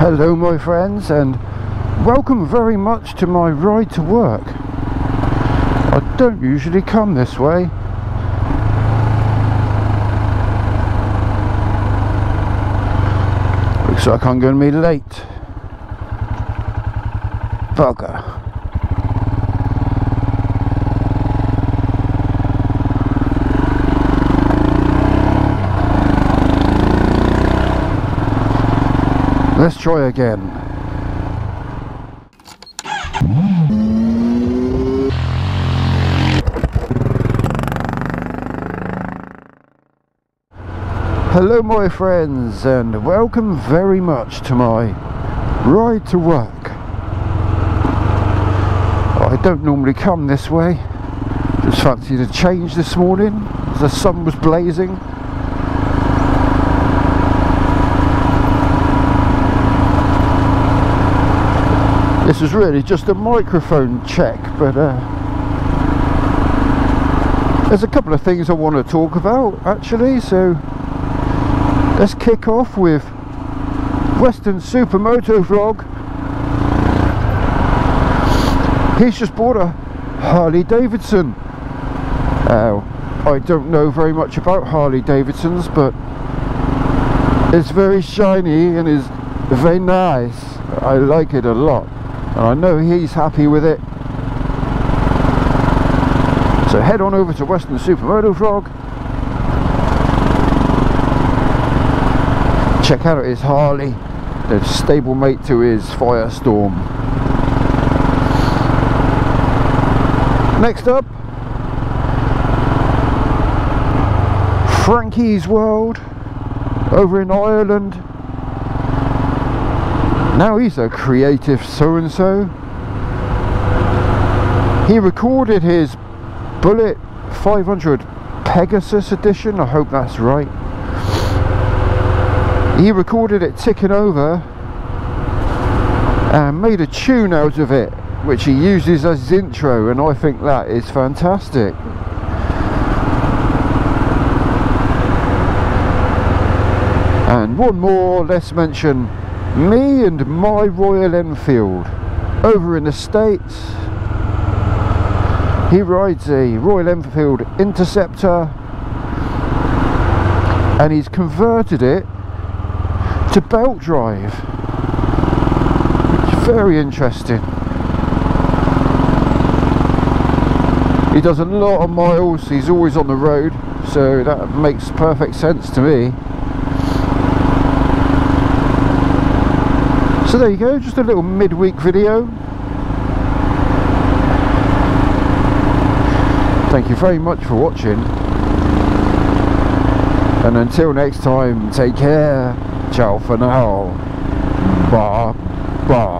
Hello my friends and welcome very much to my ride to work. I don't usually come this way. Looks like I'm going to be late. Bugger. Let's try again. Hello my friends and welcome very much to my ride to work. I don't normally come this way. Just fancied a change this morning the sun was blazing. This was really just a microphone check, but uh, there's a couple of things I want to talk about actually, so let's kick off with Weston Supermoto vlog. He's just bought a Harley Davidson. Uh, I don't know very much about Harley Davidsons, but it's very shiny and is very nice. I like it a lot and I know he's happy with it. So head on over to Weston Supermoto Vlog. Check out his Harley the stablemate to his Firestorm. Next up Franky's World over in Ireland now he's a creative so-and-so. He recorded his Bullet 500 Pegasus edition, I hope that's right. He recorded it ticking over and made a tune out of it which he uses as his intro and I think that is fantastic. And one more, let's mention me and my Royal Enfield over in the States. He rides a Royal Enfield Interceptor and he's converted it to belt drive It's very interesting. He does a lot of miles. He's always on the road so that makes perfect sense to me So there you go, just a little midweek video. Thank you very much for watching. And until next time, take care. Ciao for now. Bye. Bye.